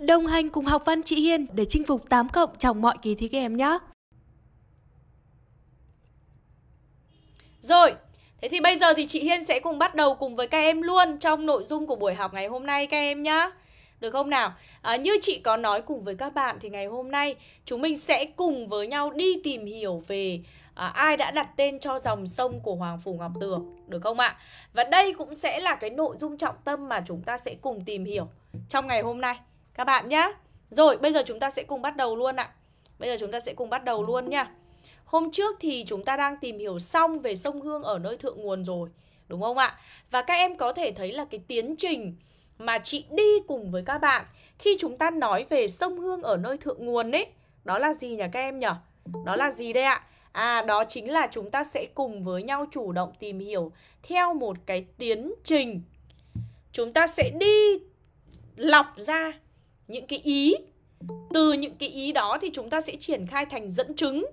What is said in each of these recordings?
Đồng hành cùng học văn chị Hiên để chinh phục 8 cộng trong mọi kỳ thi các em nhé. Rồi, thế thì bây giờ thì chị Hiên sẽ cùng bắt đầu cùng với các em luôn trong nội dung của buổi học ngày hôm nay các em nhé. Được không nào? À, như chị có nói cùng với các bạn thì ngày hôm nay chúng mình sẽ cùng với nhau đi tìm hiểu về à, ai đã đặt tên cho dòng sông của Hoàng Phủ Ngọc Tường. Được không ạ? Và đây cũng sẽ là cái nội dung trọng tâm mà chúng ta sẽ cùng tìm hiểu trong ngày hôm nay. Các bạn nhé. Rồi, bây giờ chúng ta sẽ cùng bắt đầu luôn ạ. Bây giờ chúng ta sẽ cùng bắt đầu luôn nha. Hôm trước thì chúng ta đang tìm hiểu xong về sông Hương ở nơi thượng nguồn rồi. Đúng không ạ? Và các em có thể thấy là cái tiến trình mà chị đi cùng với các bạn khi chúng ta nói về sông Hương ở nơi thượng nguồn ấy đó là gì nhỉ các em nhỉ? Đó là gì đây ạ? À đó chính là chúng ta sẽ cùng với nhau chủ động tìm hiểu theo một cái tiến trình. Chúng ta sẽ đi lọc ra những cái ý. Từ những cái ý đó thì chúng ta sẽ triển khai thành dẫn chứng.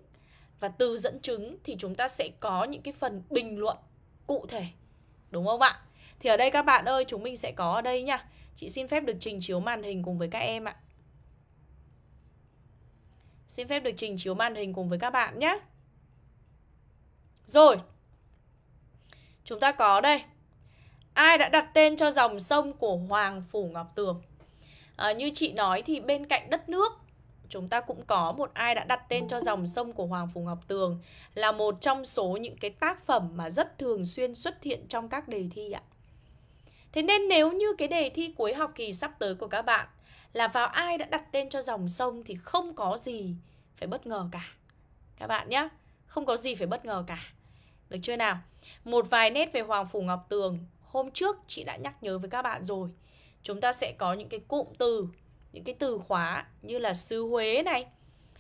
Và từ dẫn chứng thì chúng ta sẽ có những cái phần bình luận cụ thể. Đúng không ạ? Thì ở đây các bạn ơi, chúng mình sẽ có ở đây nha. Chị xin phép được trình chiếu màn hình cùng với các em ạ. Xin phép được trình chiếu màn hình cùng với các bạn nhé. Rồi. Chúng ta có đây. Ai đã đặt tên cho dòng sông của Hoàng Phủ Ngọc Tường? À, như chị nói thì bên cạnh đất nước chúng ta cũng có một ai đã đặt tên cho dòng sông của Hoàng Phủ Ngọc Tường là một trong số những cái tác phẩm mà rất thường xuyên xuất hiện trong các đề thi ạ. Thế nên nếu như cái đề thi cuối học kỳ sắp tới của các bạn là vào ai đã đặt tên cho dòng sông thì không có gì phải bất ngờ cả. Các bạn nhé, không có gì phải bất ngờ cả. Được chưa nào? Một vài nét về Hoàng Phủ Ngọc Tường Hôm trước chị đã nhắc nhớ với các bạn rồi Chúng ta sẽ có những cái cụm từ Những cái từ khóa như là xứ Huế này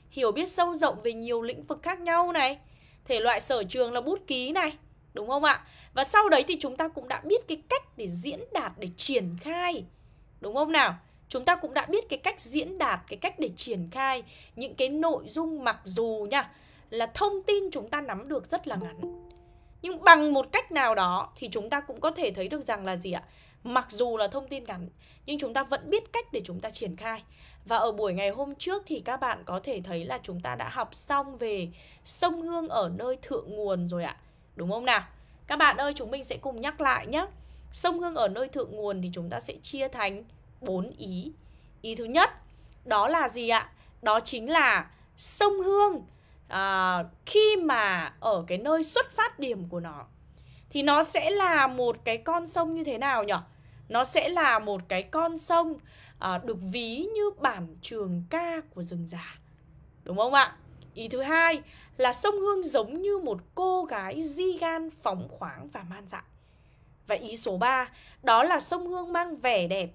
Hiểu biết sâu rộng về nhiều lĩnh vực khác nhau này Thể loại sở trường là bút ký này Đúng không ạ? Và sau đấy thì chúng ta cũng đã biết cái cách để diễn đạt, để triển khai Đúng không nào? Chúng ta cũng đã biết cái cách diễn đạt, cái cách để triển khai Những cái nội dung mặc dù nha Là thông tin chúng ta nắm được rất là ngắn nhưng bằng một cách nào đó thì chúng ta cũng có thể thấy được rằng là gì ạ? Mặc dù là thông tin ngắn nhưng chúng ta vẫn biết cách để chúng ta triển khai. Và ở buổi ngày hôm trước thì các bạn có thể thấy là chúng ta đã học xong về sông Hương ở nơi thượng nguồn rồi ạ. Đúng không nào? Các bạn ơi, chúng mình sẽ cùng nhắc lại nhé. Sông Hương ở nơi thượng nguồn thì chúng ta sẽ chia thành 4 ý. Ý thứ nhất, đó là gì ạ? Đó chính là sông Hương à, khi mà ở cái nơi xuất phát điểm của nó thì nó sẽ là một cái con sông như thế nào nhỉ? Nó sẽ là một cái con sông à, được ví như bản trường ca của rừng già. Đúng không ạ? Ý thứ hai là sông Hương giống như một cô gái di gan phóng khoáng và man dại. Và ý số 3, đó là sông Hương mang vẻ đẹp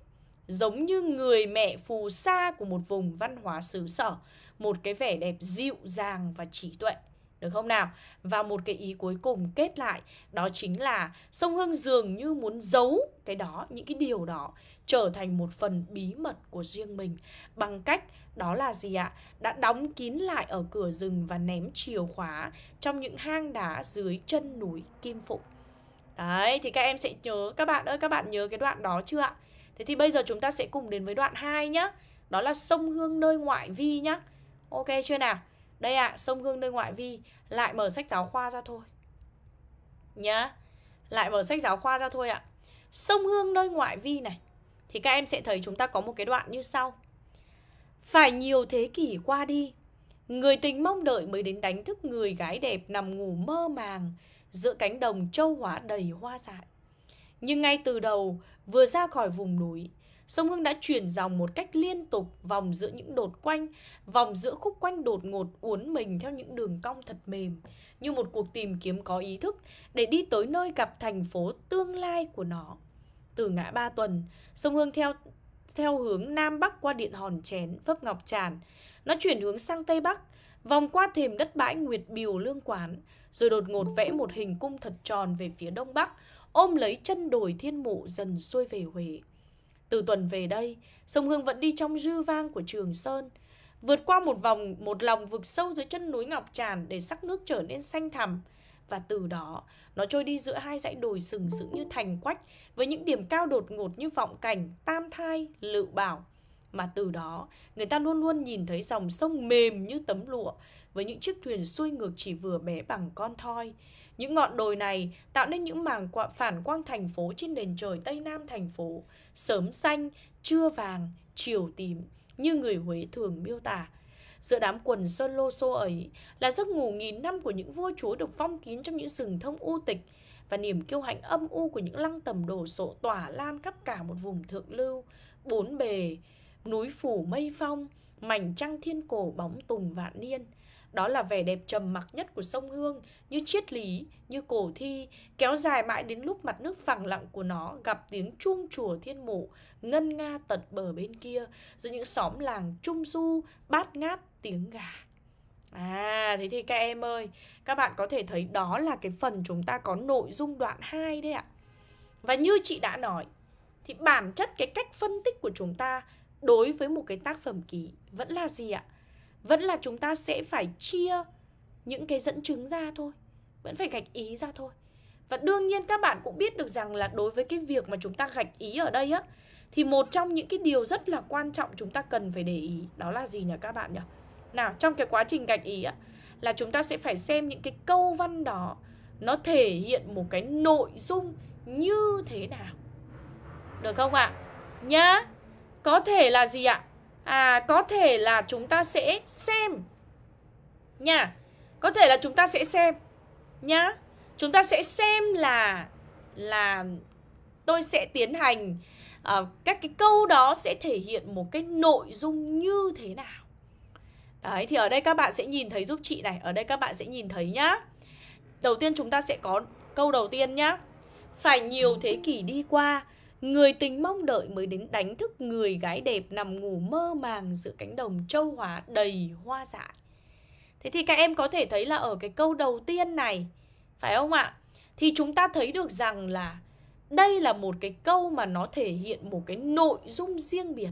giống như người mẹ phù sa của một vùng văn hóa xứ sở một cái vẻ đẹp dịu dàng và trí tuệ được không nào? Và một cái ý cuối cùng kết lại đó chính là sông Hương dường như muốn giấu cái đó, những cái điều đó trở thành một phần bí mật của riêng mình bằng cách đó là gì ạ? Đã đóng kín lại ở cửa rừng và ném chìa khóa trong những hang đá dưới chân núi Kim Phụng. Đấy, thì các em sẽ nhớ, các bạn ơi, các bạn nhớ cái đoạn đó chưa ạ? Thế thì bây giờ chúng ta sẽ cùng đến với đoạn 2 nhá. Đó là sông Hương nơi ngoại vi nhá. Ok chưa nào? Đây ạ, à, sông Hương nơi ngoại vi Lại mở sách giáo khoa ra thôi. Nhá Lại mở sách giáo khoa ra thôi ạ. À. Sông Hương nơi ngoại vi này Thì các em sẽ thấy chúng ta có một cái đoạn như sau. Phải nhiều thế kỷ qua đi Người tình mong đợi mới đến đánh thức người gái đẹp nằm ngủ mơ màng Giữa cánh đồng châu hóa đầy hoa dại. Nhưng ngay từ đầu vừa ra khỏi vùng núi Sông Hương đã chuyển dòng một cách liên tục vòng giữa những đột quanh, vòng giữa khúc quanh đột ngột uốn mình theo những đường cong thật mềm, như một cuộc tìm kiếm có ý thức để đi tới nơi gặp thành phố tương lai của nó. Từ ngã ba tuần, sông Hương theo theo hướng Nam Bắc qua điện Hòn Chén, Vấp Ngọc Tràn. Nó chuyển hướng sang Tây Bắc, vòng qua thềm đất bãi Nguyệt Biều Lương Quán, rồi đột ngột vẽ một hình cung thật tròn về phía Đông Bắc, ôm lấy chân đồi thiên mụ dần xuôi về Huế. Từ tuần về đây, sông Hương vẫn đi trong dư vang của Trường Sơn, vượt qua một vòng một lòng vực sâu dưới chân núi Ngọc Tràn để sắc nước trở nên xanh thẳm và từ đó nó trôi đi giữa hai dãy đồi sừng sững như thành quách với những điểm cao đột ngột như vọng cảnh, tam thai, lựu bảo. Mà từ đó, người ta luôn luôn nhìn thấy dòng sông mềm như tấm lụa với những chiếc thuyền xuôi ngược chỉ vừa bé bằng con thoi. Những ngọn đồi này tạo nên những mảng quạ phản quang thành phố trên nền trời Tây Nam thành phố, sớm xanh, trưa vàng, chiều tím, như người Huế thường miêu tả. Giữa đám quần sơn lô xô ấy là giấc ngủ nghìn năm của những vua chúa được phong kín trong những rừng thông u tịch và niềm kiêu hãnh âm u của những lăng tầm đồ sộ tỏa lan khắp cả một vùng thượng lưu, bốn bề, núi phủ mây phong, mảnh trăng thiên cổ bóng tùng vạn niên. Đó là vẻ đẹp trầm mặc nhất của sông Hương, như triết lý, như cổ thi, kéo dài mãi đến lúc mặt nước phẳng lặng của nó gặp tiếng chuông chùa thiên mụ, ngân nga tận bờ bên kia, giữa những xóm làng trung du, bát ngát tiếng gà. À, thế thì các em ơi, các bạn có thể thấy đó là cái phần chúng ta có nội dung đoạn 2 đấy ạ. Và như chị đã nói, thì bản chất cái cách phân tích của chúng ta đối với một cái tác phẩm ký vẫn là gì ạ? Vẫn là chúng ta sẽ phải chia những cái dẫn chứng ra thôi. Vẫn phải gạch ý ra thôi. Và đương nhiên các bạn cũng biết được rằng là đối với cái việc mà chúng ta gạch ý ở đây á thì một trong những cái điều rất là quan trọng chúng ta cần phải để ý đó là gì nhỉ các bạn nhỉ? Nào, trong cái quá trình gạch ý á là chúng ta sẽ phải xem những cái câu văn đó nó thể hiện một cái nội dung như thế nào. Được không ạ? À? Nhá. Có thể là gì ạ? À À, có thể là chúng ta sẽ xem nha. Có thể là chúng ta sẽ xem nhá. Chúng ta sẽ xem là là tôi sẽ tiến hành uh, các cái câu đó sẽ thể hiện một cái nội dung như thế nào. Đấy thì ở đây các bạn sẽ nhìn thấy giúp chị này, ở đây các bạn sẽ nhìn thấy nhá. Đầu tiên chúng ta sẽ có câu đầu tiên nhá. Phải nhiều thế kỷ đi qua, Người tình mong đợi mới đến đánh thức người gái đẹp nằm ngủ mơ màng giữa cánh đồng châu hóa đầy hoa dại. Thế thì các em có thể thấy là ở cái câu đầu tiên này, phải không ạ? Thì chúng ta thấy được rằng là đây là một cái câu mà nó thể hiện một cái nội dung riêng biệt.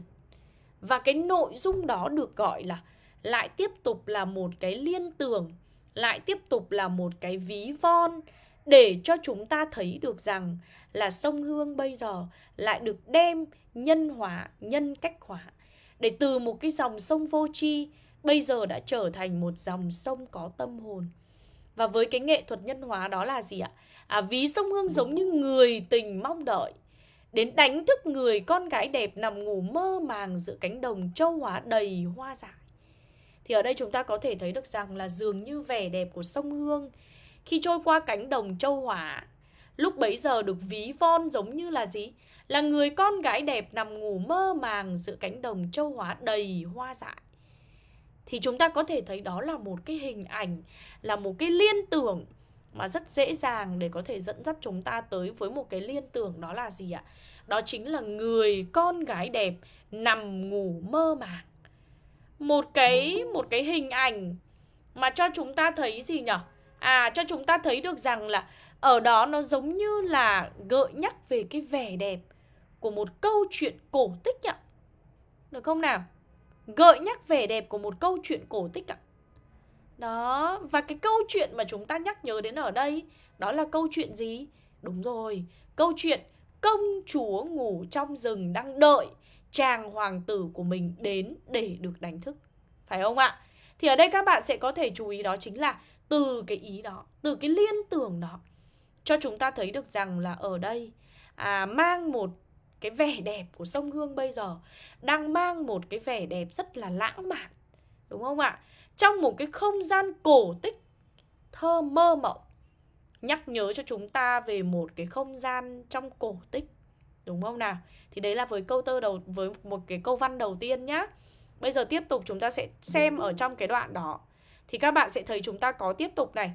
Và cái nội dung đó được gọi là lại tiếp tục là một cái liên tưởng, lại tiếp tục là một cái ví von để cho chúng ta thấy được rằng là sông Hương bây giờ lại được đem nhân hóa, nhân cách hóa để từ một cái dòng sông vô tri bây giờ đã trở thành một dòng sông có tâm hồn. Và với cái nghệ thuật nhân hóa đó là gì ạ? À, ví sông Hương giống như người tình mong đợi đến đánh thức người con gái đẹp nằm ngủ mơ màng giữa cánh đồng châu hóa đầy hoa dại. Thì ở đây chúng ta có thể thấy được rằng là dường như vẻ đẹp của sông Hương khi trôi qua cánh đồng châu hỏa lúc bấy giờ được ví von giống như là gì là người con gái đẹp nằm ngủ mơ màng giữa cánh đồng châu hỏa đầy hoa dại thì chúng ta có thể thấy đó là một cái hình ảnh, là một cái liên tưởng mà rất dễ dàng để có thể dẫn dắt chúng ta tới với một cái liên tưởng đó là gì ạ? Đó chính là người con gái đẹp nằm ngủ mơ màng. Một cái một cái hình ảnh mà cho chúng ta thấy gì nhỉ? À cho chúng ta thấy được rằng là ở đó nó giống như là gợi nhắc về cái vẻ đẹp của một câu chuyện cổ tích ạ. Được không nào? Gợi nhắc vẻ đẹp của một câu chuyện cổ tích ạ. Đó, và cái câu chuyện mà chúng ta nhắc nhớ đến ở đây Đó là câu chuyện gì? Đúng rồi, câu chuyện công chúa ngủ trong rừng đang đợi chàng hoàng tử của mình đến để được đánh thức Phải không ạ? Thì ở đây các bạn sẽ có thể chú ý đó chính là từ cái ý đó, từ cái liên tưởng đó cho chúng ta thấy được rằng là ở đây à, mang một cái vẻ đẹp của sông Hương bây giờ đang mang một cái vẻ đẹp rất là lãng mạn đúng không ạ? Trong một cái không gian cổ tích thơ mơ mộng nhắc nhớ cho chúng ta về một cái không gian trong cổ tích đúng không nào? Thì đấy là với câu tơ đầu với một cái câu văn đầu tiên nhá. Bây giờ tiếp tục chúng ta sẽ xem ở trong cái đoạn đó thì các bạn sẽ thấy chúng ta có tiếp tục này.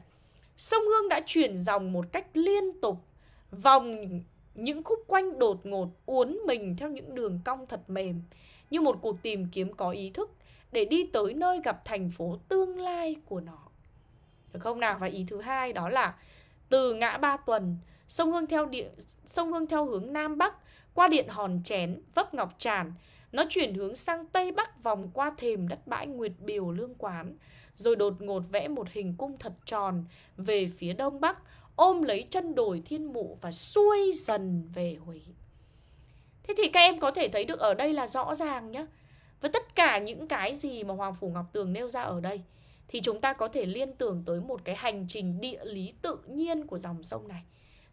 Sông Hương đã chuyển dòng một cách liên tục, vòng những khúc quanh đột ngột uốn mình theo những đường cong thật mềm, như một cuộc tìm kiếm có ý thức để đi tới nơi gặp thành phố tương lai của nó. Được không nào? Và ý thứ hai đó là từ ngã ba tuần, sông Hương theo địa sông Hương theo hướng nam bắc qua điện Hòn Chén, Vấp Ngọc Tràn, nó chuyển hướng sang tây bắc vòng qua thềm đất bãi Nguyệt Biều Lương Quán, rồi đột ngột vẽ một hình cung thật tròn về phía đông bắc, ôm lấy chân đồi thiên mụ và xuôi dần về Huế. Thế thì các em có thể thấy được ở đây là rõ ràng nhé. Với tất cả những cái gì mà Hoàng Phủ Ngọc Tường nêu ra ở đây thì chúng ta có thể liên tưởng tới một cái hành trình địa lý tự nhiên của dòng sông này.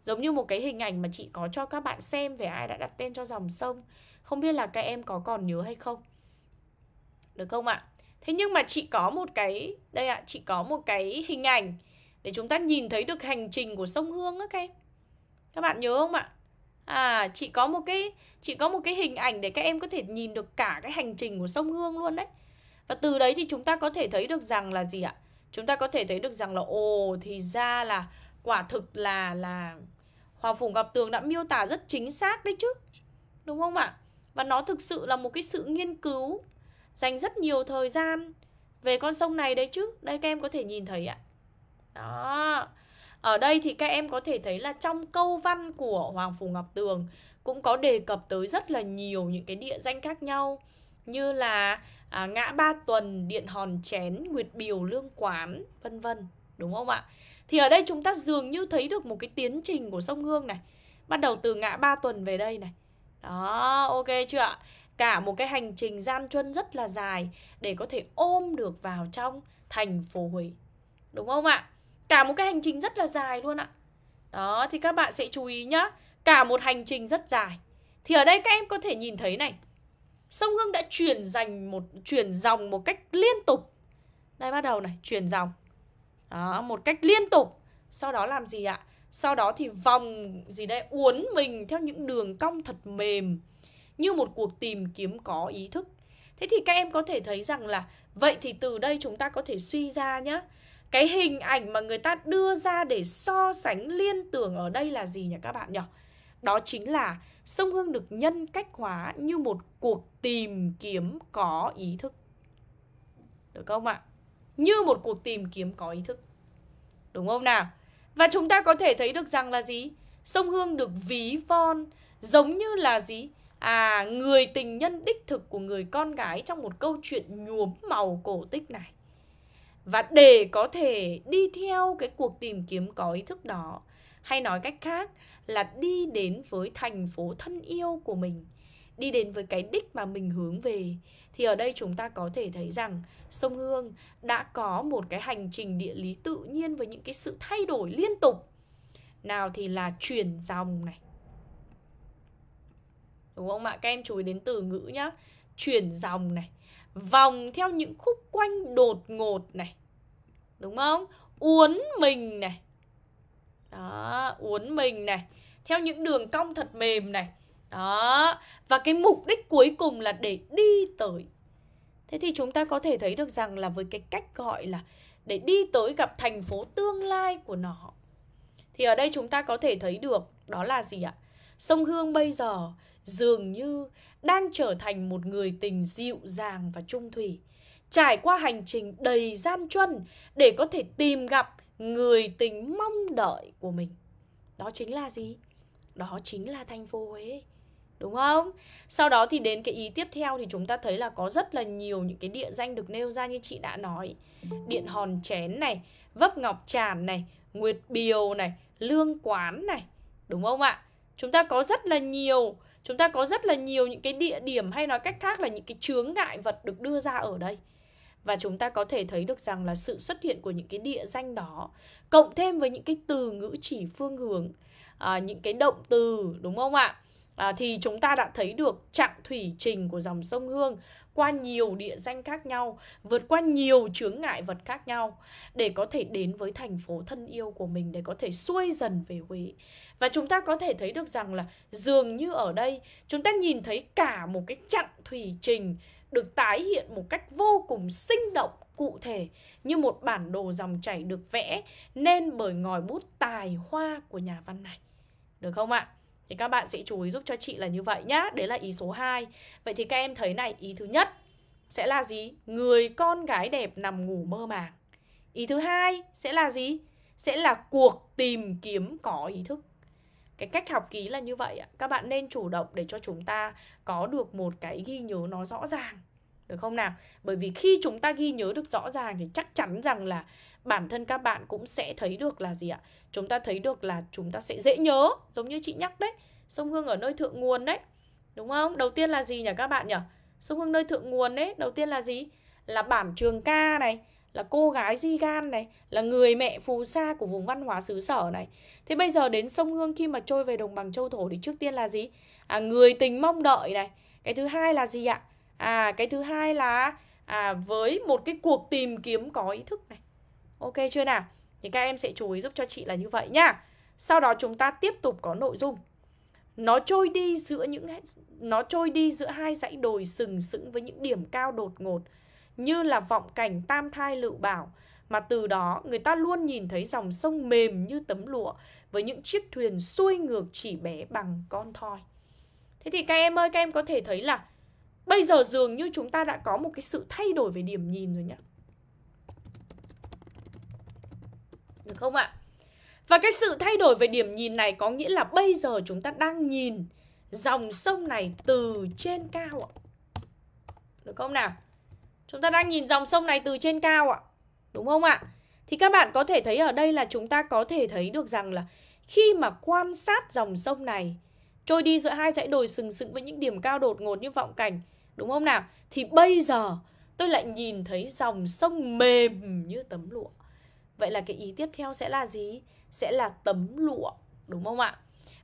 Giống như một cái hình ảnh mà chị có cho các bạn xem về ai đã đặt tên cho dòng sông. Không biết là các em có còn nhớ hay không? Được không ạ? Thế nhưng mà chị có một cái đây ạ, chị có một cái hình ảnh để chúng ta nhìn thấy được hành trình của sông Hương á các em. Các bạn nhớ không ạ? À, chị có một cái chị có một cái hình ảnh để các em có thể nhìn được cả cái hành trình của sông Hương luôn đấy. Và từ đấy thì chúng ta có thể thấy được rằng là gì ạ? Chúng ta có thể thấy được rằng là ồ thì ra là quả thực là là Hoàng Phủ gặp Tường đã miêu tả rất chính xác đấy chứ. Đúng không ạ? Và nó thực sự là một cái sự nghiên cứu dành rất nhiều thời gian về con sông này đấy chứ. Đây các em có thể nhìn thấy ạ. Đó. Ở đây thì các em có thể thấy là trong câu văn của Hoàng Phủ Ngọc Tường cũng có đề cập tới rất là nhiều những cái địa danh khác nhau như là à, ngã ba tuần, điện hòn chén, nguyệt biều, lương quán, vân vân. Đúng không ạ? Thì ở đây chúng ta dường như thấy được một cái tiến trình của sông Hương này. Bắt đầu từ ngã ba tuần về đây này. Đó, ok chưa ạ? Cả một cái hành trình gian truân rất là dài để có thể ôm được vào trong thành phố Huế. Đúng không ạ? Cả một cái hành trình rất là dài luôn ạ. Đó, thì các bạn sẽ chú ý nhá. Cả một hành trình rất dài. Thì ở đây các em có thể nhìn thấy này. Sông Hương đã chuyển dành một chuyển dòng một cách liên tục. Đây bắt đầu này, chuyển dòng. Đó, một cách liên tục. Sau đó làm gì ạ? Sau đó thì vòng gì đây uốn mình theo những đường cong thật mềm như một cuộc tìm kiếm có ý thức. Thế thì các em có thể thấy rằng là, vậy thì từ đây chúng ta có thể suy ra nhá. Cái hình ảnh mà người ta đưa ra để so sánh liên tưởng ở đây là gì nhỉ các bạn nhỉ? Đó chính là sông Hương được nhân cách hóa như một cuộc tìm kiếm có ý thức. Được không ạ? Như một cuộc tìm kiếm có ý thức. Đúng không nào? Và chúng ta có thể thấy được rằng là gì? Sông Hương được ví von giống như là gì? À, người tình nhân đích thực của người con gái trong một câu chuyện nhuốm màu cổ tích này. Và để có thể đi theo cái cuộc tìm kiếm có ý thức đó, hay nói cách khác là đi đến với thành phố thân yêu của mình, đi đến với cái đích mà mình hướng về, thì ở đây chúng ta có thể thấy rằng sông Hương đã có một cái hành trình địa lý tự nhiên với những cái sự thay đổi liên tục. Nào thì là chuyển dòng này. Đúng không ạ? Các em chú ý đến từ ngữ nhá. Chuyển dòng này. Vòng theo những khúc quanh đột ngột này. Đúng không? Uốn mình này. Đó, uốn mình này. Theo những đường cong thật mềm này. Đó. Và cái mục đích cuối cùng là để đi tới. Thế thì chúng ta có thể thấy được rằng là với cái cách gọi là để đi tới gặp thành phố tương lai của nó. Thì ở đây chúng ta có thể thấy được đó là gì ạ? Sông Hương bây giờ dường như đang trở thành một người tình dịu dàng và trung thủy, trải qua hành trình đầy gian truân để có thể tìm gặp người tình mong đợi của mình. Đó chính là gì? Đó chính là thành phố Huế. Đúng không? Sau đó thì đến cái ý tiếp theo thì chúng ta thấy là có rất là nhiều những cái địa danh được nêu ra như chị đã nói. Điện Hòn Chén này, Vấp Ngọc Tràn này, Nguyệt Biều này, Lương Quán này. Đúng không ạ? Chúng ta có rất là nhiều Chúng ta có rất là nhiều những cái địa điểm hay nói cách khác là những cái chướng ngại vật được đưa ra ở đây. Và chúng ta có thể thấy được rằng là sự xuất hiện của những cái địa danh đó Cộng thêm với những cái từ ngữ chỉ phương hướng à, Những cái động từ đúng không ạ? À, thì chúng ta đã thấy được trạng thủy trình của dòng sông Hương qua nhiều địa danh khác nhau, vượt qua nhiều chướng ngại vật khác nhau để có thể đến với thành phố thân yêu của mình để có thể xuôi dần về Huế. Và chúng ta có thể thấy được rằng là dường như ở đây chúng ta nhìn thấy cả một cái chặng thủy trình được tái hiện một cách vô cùng sinh động cụ thể như một bản đồ dòng chảy được vẽ nên bởi ngòi bút tài hoa của nhà văn này. Được không ạ? Thì các bạn sẽ chú ý giúp cho chị là như vậy nhá Đấy là ý số 2 Vậy thì các em thấy này, Ý thứ nhất sẽ là gì? Người con gái đẹp nằm ngủ mơ màng Ý thứ hai sẽ là gì? Sẽ là cuộc tìm kiếm có ý thức cái cách học ký là như vậy ạ Các bạn nên chủ động để cho chúng ta có được một cái ghi nhớ nó rõ ràng Được không nào? Bởi vì khi chúng ta ghi nhớ được rõ ràng thì chắc chắn rằng là bản thân các bạn cũng sẽ thấy được là gì ạ? Chúng ta thấy được là chúng ta sẽ dễ nhớ Giống như chị nhắc đấy Sông Hương ở nơi thượng nguồn đấy Đúng không? Đầu tiên là gì nhỉ các bạn nhỉ? Sông Hương nơi thượng nguồn đấy, đầu tiên là gì? Là bản trường ca này, là cô gái Di Gan này, là người mẹ phù sa của vùng văn hóa xứ sở này. Thế bây giờ đến sông Hương khi mà trôi về đồng bằng châu thổ thì trước tiên là gì? À người tình mong đợi này. Cái thứ hai là gì ạ? À cái thứ hai là à với một cái cuộc tìm kiếm có ý thức này. Ok chưa nào? Thì các em sẽ chú ý giúp cho chị là như vậy nhá. Sau đó chúng ta tiếp tục có nội dung. Nó trôi đi giữa những nó trôi đi giữa hai dãy đồi sừng sững với những điểm cao đột ngột như là vọng cảnh tam thai lựu bảo mà từ đó người ta luôn nhìn thấy dòng sông mềm như tấm lụa với những chiếc thuyền xuôi ngược chỉ bé bằng con thoi. Thế thì các em ơi, các em có thể thấy là bây giờ dường như chúng ta đã có một cái sự thay đổi về điểm nhìn rồi nhá. Được không ạ? Và cái sự thay đổi về điểm nhìn này có nghĩa là bây giờ chúng ta đang nhìn dòng sông này từ trên cao ạ. Được không nào? Chúng ta đang nhìn dòng sông này từ trên cao ạ. Đúng không ạ? Thì các bạn có thể thấy ở đây là chúng ta có thể thấy được rằng là khi mà quan sát dòng sông này trôi đi giữa hai dãy đồi sừng sững với những điểm cao đột ngột như vọng cảnh, đúng không nào? Thì bây giờ tôi lại nhìn thấy dòng sông mềm như tấm lụa. Vậy là cái ý tiếp theo sẽ là gì? Sẽ là tấm lụa, đúng không ạ?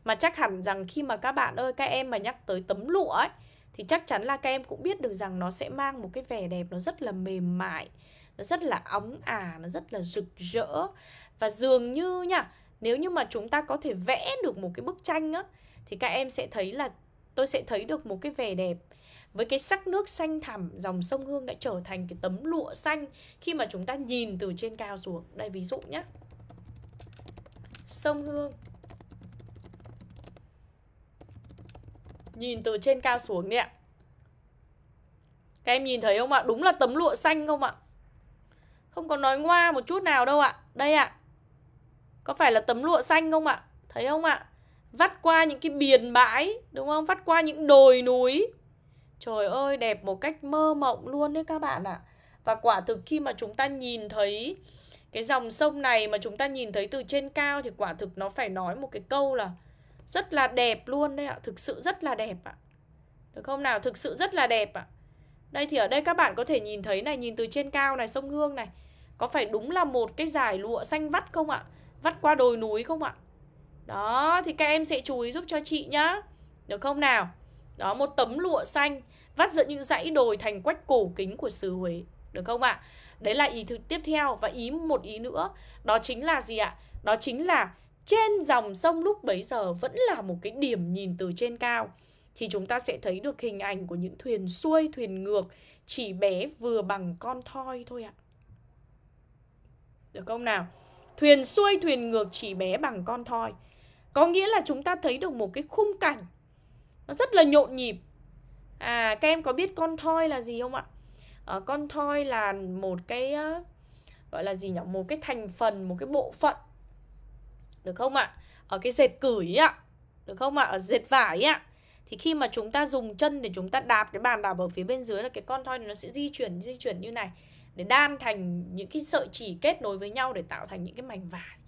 Mà chắc hẳn rằng khi mà các bạn ơi, các em mà nhắc tới tấm lụa ấy thì chắc chắn là các em cũng biết được rằng nó sẽ mang một cái vẻ đẹp nó rất là mềm mại, nó rất là óng ả, nó rất là rực rỡ. Và dường như nha, nếu như mà chúng ta có thể vẽ được một cái bức tranh á thì các em sẽ thấy là tôi sẽ thấy được một cái vẻ đẹp với cái sắc nước xanh thẳm, dòng sông Hương đã trở thành cái tấm lụa xanh khi mà chúng ta nhìn từ trên cao xuống. Đây, ví dụ nhé. Sông Hương Nhìn từ trên cao xuống đi ạ Các em nhìn thấy không ạ? Đúng là tấm lụa xanh không ạ? Không có nói ngoa một chút nào đâu ạ Đây ạ Có phải là tấm lụa xanh không ạ? Thấy không ạ? Vắt qua những cái biển bãi, Đúng không? Vắt qua những đồi núi Trời ơi đẹp một cách mơ mộng luôn đấy các bạn ạ Và quả thực khi mà chúng ta nhìn thấy Cái dòng sông này mà chúng ta nhìn thấy từ trên cao Thì quả thực nó phải nói một cái câu là rất là đẹp luôn đấy ạ Thực sự rất là đẹp ạ Được không nào? Thực sự rất là đẹp ạ Đây thì ở đây các bạn có thể nhìn thấy này Nhìn từ trên cao này, sông Hương này Có phải đúng là một cái dải lụa xanh vắt không ạ? Vắt qua đồi núi không ạ? Đó, thì các em sẽ chú ý giúp cho chị nhá Được không nào? Đó, một tấm lụa xanh Vắt dựng những dãy đồi thành quách cổ kính của xứ Huế Được không ạ? Đấy là ý thứ tiếp theo Và ý một ý nữa Đó chính là gì ạ? Đó chính là trên dòng sông lúc bấy giờ vẫn là một cái điểm nhìn từ trên cao thì chúng ta sẽ thấy được hình ảnh của những thuyền xuôi, thuyền ngược chỉ bé vừa bằng con thoi thôi ạ. Được không nào? Thuyền xuôi, thuyền ngược chỉ bé bằng con thoi. Có nghĩa là chúng ta thấy được một cái khung cảnh nó rất là nhộn nhịp. À, các em có biết con thoi là gì không ạ? À, con thoi là một cái gọi là gì nhỉ? Một cái thành phần, một cái bộ phận được không ạ? Ở cái dệt cửi ạ Được không ạ? Ở dệt vải ạ Thì khi mà chúng ta dùng chân để chúng ta đạp cái bàn đạp ở phía bên dưới là cái con thoi này nó sẽ di chuyển di chuyển như này để đan thành những cái sợi chỉ kết nối với nhau để tạo thành những cái mảnh vải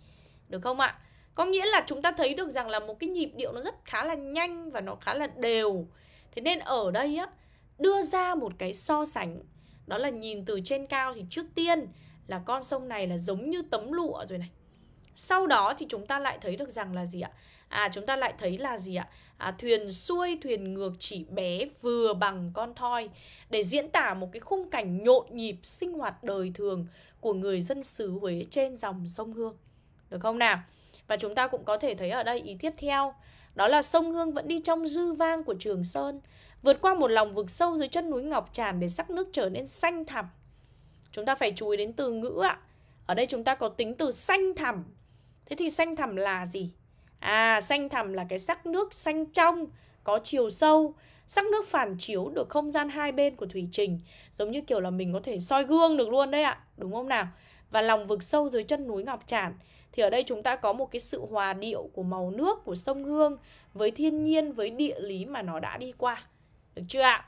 được không ạ có nghĩa là chúng ta thấy được rằng là một cái nhịp điệu nó rất khá là nhanh và nó khá là đều thế nên ở đây á đưa ra một cái so sánh đó là nhìn từ trên cao thì trước tiên là con sông này là giống như tấm lụa rồi này sau đó thì chúng ta lại thấy được rằng là gì ạ? À chúng ta lại thấy là gì ạ? À, thuyền xuôi, thuyền ngược chỉ bé vừa bằng con thoi để diễn tả một cái khung cảnh nhộn nhịp sinh hoạt đời thường của người dân xứ Huế trên dòng sông Hương. Được không nào? Và chúng ta cũng có thể thấy ở đây ý tiếp theo đó là sông Hương vẫn đi trong dư vang của Trường Sơn vượt qua một lòng vực sâu dưới chân núi Ngọc Tràn để sắc nước trở nên xanh thẳm. Chúng ta phải chú ý đến từ ngữ ạ. Ở đây chúng ta có tính từ xanh thẳm Thế thì xanh thẳm là gì? À, xanh thẳm là cái sắc nước xanh trong, có chiều sâu. Sắc nước phản chiếu được không gian hai bên của thủy trình. Giống như kiểu là mình có thể soi gương được luôn đấy ạ. Đúng không nào? Và lòng vực sâu dưới chân núi Ngọc Tràn. Thì ở đây chúng ta có một cái sự hòa điệu của màu nước của sông Hương với thiên nhiên, với địa lý mà nó đã đi qua. Được chưa ạ?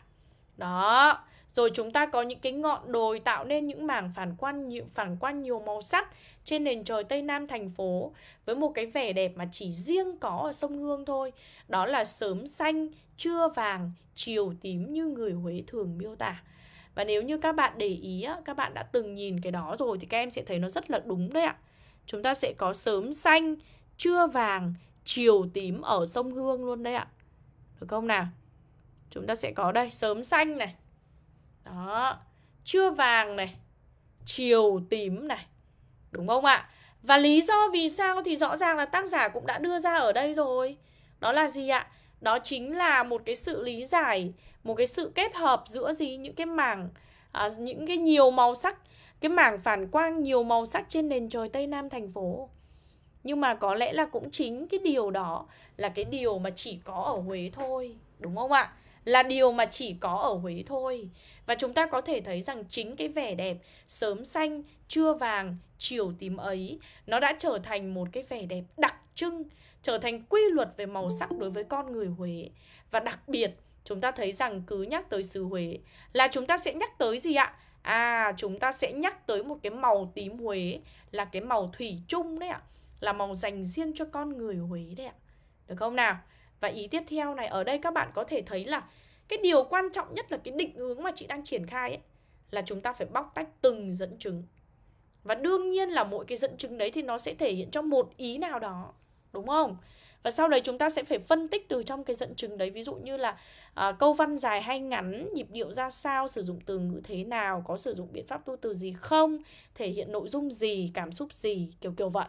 Đó. rồi chúng ta có những cái ngọn đồi tạo nên những mảng phản quan nhiều, phản quan nhiều màu sắc trên nền trời Tây Nam thành phố với một cái vẻ đẹp mà chỉ riêng có ở sông Hương thôi. Đó là sớm xanh, trưa vàng, chiều tím như người Huế thường miêu tả. Và nếu như các bạn để ý, các bạn đã từng nhìn cái đó rồi thì các em sẽ thấy nó rất là đúng đấy ạ. Chúng ta sẽ có sớm xanh, trưa vàng, chiều tím ở sông Hương luôn đấy ạ. Được không nào? Chúng ta sẽ có đây, sớm xanh này, đó, trưa vàng này, chiều tím này. Đúng không ạ? Và lý do vì sao thì rõ ràng là tác giả cũng đã đưa ra ở đây rồi. Đó là gì ạ? Đó chính là một cái sự lý giải, một cái sự kết hợp giữa gì những cái mảng à, những cái nhiều màu sắc, cái mảng phản quang nhiều màu sắc trên nền trời Tây Nam thành phố. Nhưng mà có lẽ là cũng chính cái điều đó là cái điều mà chỉ có ở Huế thôi, đúng không ạ? là điều mà chỉ có ở Huế thôi. Và chúng ta có thể thấy rằng chính cái vẻ đẹp sớm xanh, trưa vàng, chiều tím ấy nó đã trở thành một cái vẻ đẹp đặc trưng, trở thành quy luật về màu sắc đối với con người Huế. Và đặc biệt chúng ta thấy rằng cứ nhắc tới xứ Huế là chúng ta sẽ nhắc tới gì ạ? À, chúng ta sẽ nhắc tới một cái màu tím Huế là cái màu thủy chung đấy ạ. Là màu dành riêng cho con người Huế đấy ạ. Được không nào? Và ý tiếp theo này ở đây các bạn có thể thấy là cái điều quan trọng nhất là cái định hướng mà chị đang triển khai ấy là chúng ta phải bóc tách từng dẫn chứng. Và đương nhiên là mỗi cái dẫn chứng đấy thì nó sẽ thể hiện trong một ý nào đó, đúng không? Và sau đấy chúng ta sẽ phải phân tích từ trong cái dẫn chứng đấy. Ví dụ như là à, câu văn dài hay ngắn, nhịp điệu ra sao, sử dụng từ ngữ thế nào Có sử dụng biện pháp tu từ gì không Thể hiện nội dung gì, cảm xúc gì, kiểu kiểu vậy.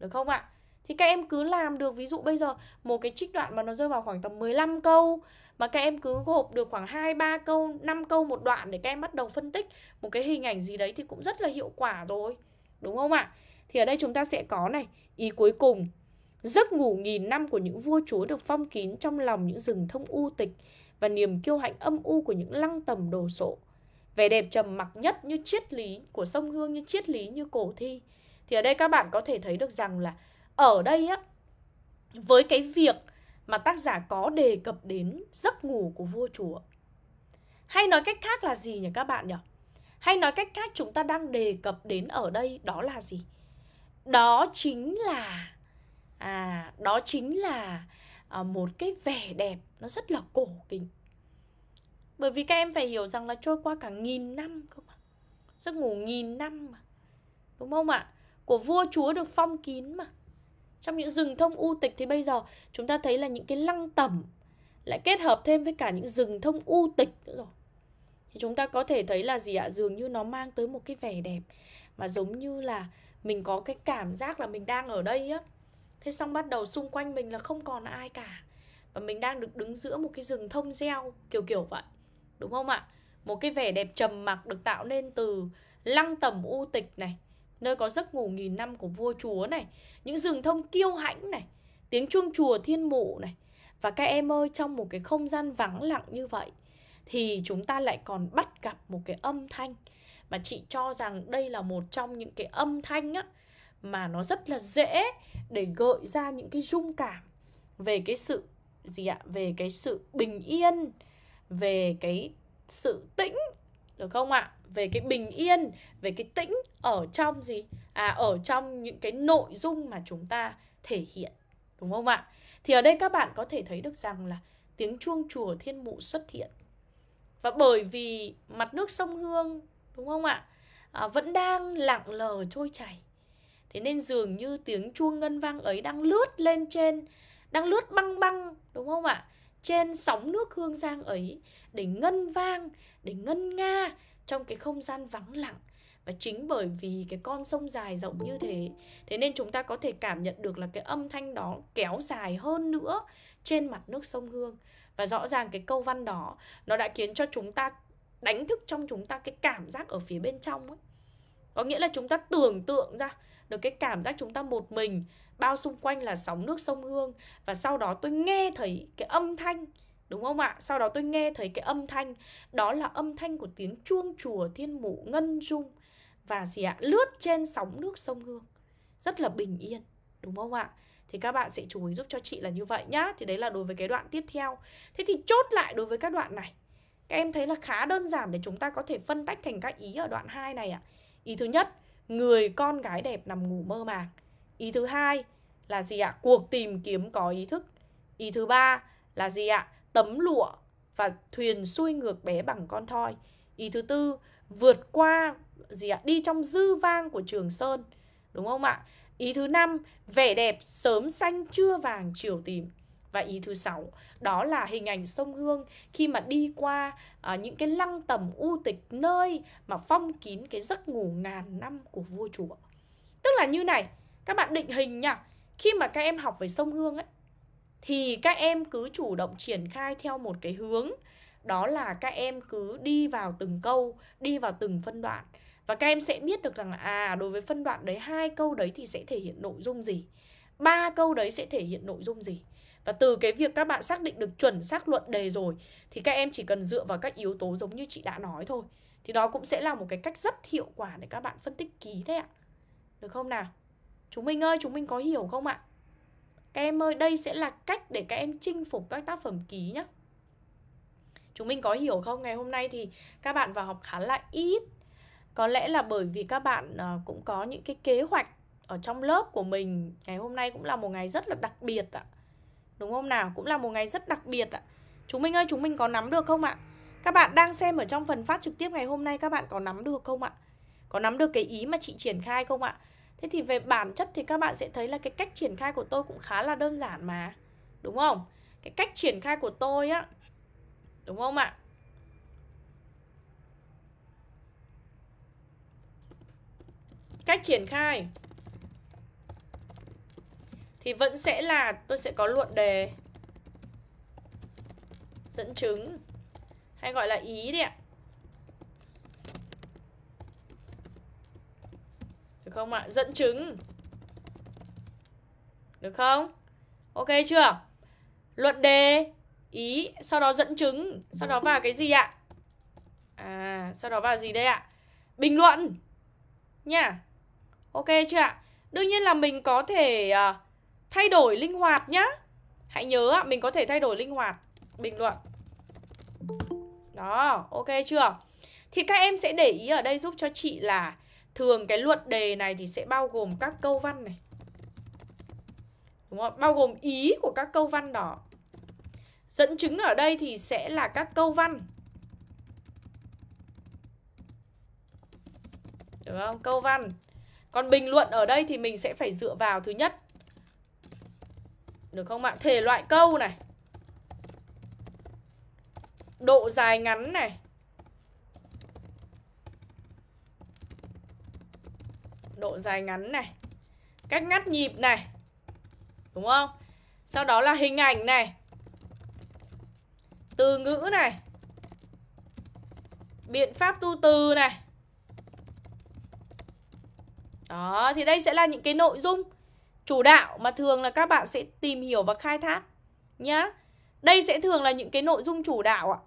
Được không ạ? Thì các em cứ làm được. Ví dụ bây giờ một cái trích đoạn mà nó rơi vào khoảng tầm 15 câu Mà các em cứ gộp được khoảng 2-3 câu, 5 câu một đoạn Để các em bắt đầu phân tích một cái hình ảnh gì đấy Thì cũng rất là hiệu quả rồi. Đúng không ạ? Thì ở đây chúng ta sẽ có này Ý cuối cùng. Giấc ngủ nghìn năm của những vua chúa được phong kín trong lòng những rừng thông u tịch Và niềm kiêu hãnh âm u của những lăng tầm đồ sộ. Vẻ đẹp trầm mặc nhất như triết lý, của sông Hương như triết lý như cổ thi. Thì ở đây các bạn có thể thấy được rằng là ở đây á, với cái việc mà tác giả có đề cập đến giấc ngủ của vua chúa. Hay nói cách khác là gì nhỉ các bạn nhỉ? Hay nói cách khác chúng ta đang đề cập đến ở đây đó là gì? Đó chính là à đó chính là à, một cái vẻ đẹp nó rất là cổ kính bởi vì các em phải hiểu rằng là trôi qua cả nghìn năm cơ mà giấc ngủ nghìn năm mà đúng không ạ của vua chúa được phong kín mà trong những rừng thông u tịch thì bây giờ chúng ta thấy là những cái lăng tẩm lại kết hợp thêm với cả những rừng thông u tịch nữa rồi. Thì chúng ta có thể thấy là gì ạ? Dường như nó mang tới một cái vẻ đẹp mà giống như là mình có cái cảm giác là mình đang ở đây á. Thế xong bắt đầu xung quanh mình là không còn ai cả. Và mình đang được đứng giữa một cái rừng thông reo kiểu kiểu vậy. Đúng không ạ? Một cái vẻ đẹp trầm mặc được tạo nên từ lăng tẩm u tịch này nơi có giấc ngủ nghìn năm của vua chúa này, những rừng thông kiêu hãnh này, tiếng chuông chùa thiên mụ này. Và các em ơi, trong một cái không gian vắng lặng như vậy, thì chúng ta lại còn bắt gặp một cái âm thanh mà chị cho rằng đây là một trong những cái âm thanh á mà nó rất là dễ để gợi ra những cái rung cảm về cái sự gì ạ? Về cái sự bình yên về cái sự tĩnh được không ạ? Về cái bình yên về cái tĩnh ở trong gì? À ở trong những cái nội dung mà chúng ta thể hiện đúng không ạ? Thì ở đây các bạn có thể thấy được rằng là tiếng chuông chùa thiên mụ xuất hiện. Và bởi vì mặt nước sông hương đúng không ạ? À, vẫn đang lặng lờ trôi chảy thế nên dường như tiếng chuông ngân vang ấy đang lướt lên trên, đang lướt băng băng, đúng không ạ? Trên sóng nước hương giang ấy, để ngân vang, để ngân nga trong cái không gian vắng lặng. Và chính bởi vì cái con sông dài rộng như thế thế nên chúng ta có thể cảm nhận được là cái âm thanh đó kéo dài hơn nữa trên mặt nước sông hương. Và rõ ràng cái câu văn đó, nó đã khiến cho chúng ta đánh thức trong chúng ta cái cảm giác ở phía bên trong ấy. Có nghĩa là chúng ta tưởng tượng ra được cái cảm giác chúng ta một mình bao xung quanh là sóng nước sông hương và sau đó tôi nghe thấy cái âm thanh Đúng không ạ? Sau đó tôi nghe thấy cái âm thanh Đó là âm thanh của tiếng chuông chùa thiên mụ ngân dung Và gì ạ? Lướt trên sóng nước sông Hương Rất là bình yên Đúng không ạ? Thì các bạn sẽ chú ý giúp cho chị là như vậy nhá Thì đấy là đối với cái đoạn tiếp theo Thế thì chốt lại đối với các đoạn này Các em thấy là khá đơn giản để chúng ta có thể phân tách thành các ý ở đoạn 2 này ạ. À. Ý thứ nhất, người con gái đẹp nằm ngủ mơ màng. Ý thứ hai là gì ạ? Cuộc tìm kiếm có ý thức. Ý thứ ba là gì ạ? Tấm lụa và thuyền xuôi ngược bé bằng con thoi. Ý thứ tư, vượt qua gì ạ? Đi trong dư vang của Trường Sơn. Đúng không ạ? Ý thứ năm, vẻ đẹp sớm xanh trưa vàng chiều tìm. Và ý thứ sáu, đó là hình ảnh sông Hương khi mà đi qua à, những cái lăng tầm u tịch nơi mà phong kín cái giấc ngủ ngàn năm của vua chúa. Tức là như này, các bạn định hình nha, khi mà các em học về sông Hương ấy, thì các em cứ chủ động triển khai theo một cái hướng đó là các em cứ đi vào từng câu, đi vào từng phân đoạn và các em sẽ biết được rằng là à đối với phân đoạn đấy hai câu đấy thì sẽ thể hiện nội dung gì ba câu đấy sẽ thể hiện nội dung gì và từ cái việc các bạn xác định được chuẩn xác luận đề rồi, thì các em chỉ cần dựa vào các yếu tố giống như chị đã nói thôi. Thì đó cũng sẽ là một cái cách rất hiệu quả để các bạn phân tích ký đấy ạ. Được không nào? Chúng mình ơi chúng mình có hiểu không ạ? Các em ơi, đây sẽ là cách để các em chinh phục các tác phẩm ký nhé chúng mình có hiểu không? Ngày hôm nay thì các bạn vào học khá là ít. Có lẽ là bởi vì các bạn ờ, cũng có những cái kế hoạch ở trong lớp của mình. Ngày hôm nay cũng là một ngày rất là đặc biệt ạ đúng không nào? Cũng là một ngày rất đặc biệt ạ. Chúng mình ơi, chúng mình có nắm được không ạ? Các bạn đang xem ở trong phần phát trực tiếp ngày hôm nay, các bạn có nắm được không ạ? Có nắm được cái ý mà chị triển khai không ạ? Thế thì về bản chất thì các bạn sẽ thấy là cái cách triển khai của tôi cũng khá là đơn giản mà. Đúng không? Cái cách triển khai của tôi á. Đúng không ạ? Cách triển khai thì vẫn sẽ là tôi sẽ có luận đề. Dẫn chứng. Hay gọi là ý đi ạ. Được không ạ? Dẫn chứng. Được không? Ok chưa? Luận đề ý sau đó dẫn chứng. Sau đó vào cái gì ạ? À sau đó vào gì đây ạ? Bình luận. Nha. Ok chưa ạ? Đương nhiên là mình có thể uh, thay đổi linh hoạt nhá. Hãy nhớ mình có thể thay đổi linh hoạt. Bình luận. Đó, ok chưa? Thì các em sẽ để ý ở đây giúp cho chị là thường cái luận đề này thì sẽ bao gồm các câu văn này. Đúng không? Bao gồm ý của các câu văn đó. Dẫn chứng ở đây thì sẽ là các câu văn. đúng không? Câu văn. Còn bình luận ở đây thì mình sẽ phải dựa vào thứ nhất được không ạ? Thể loại câu này. Độ dài ngắn này. Độ dài ngắn này. Cách ngắt nhịp này. Đúng không? Sau đó là hình ảnh này. Từ ngữ này. Biện pháp tu từ này. Đó, thì đây sẽ là những cái nội dung chủ đạo mà thường là các bạn sẽ tìm hiểu và khai thác nhá. Đây sẽ thường là những cái nội dung chủ đạo ạ.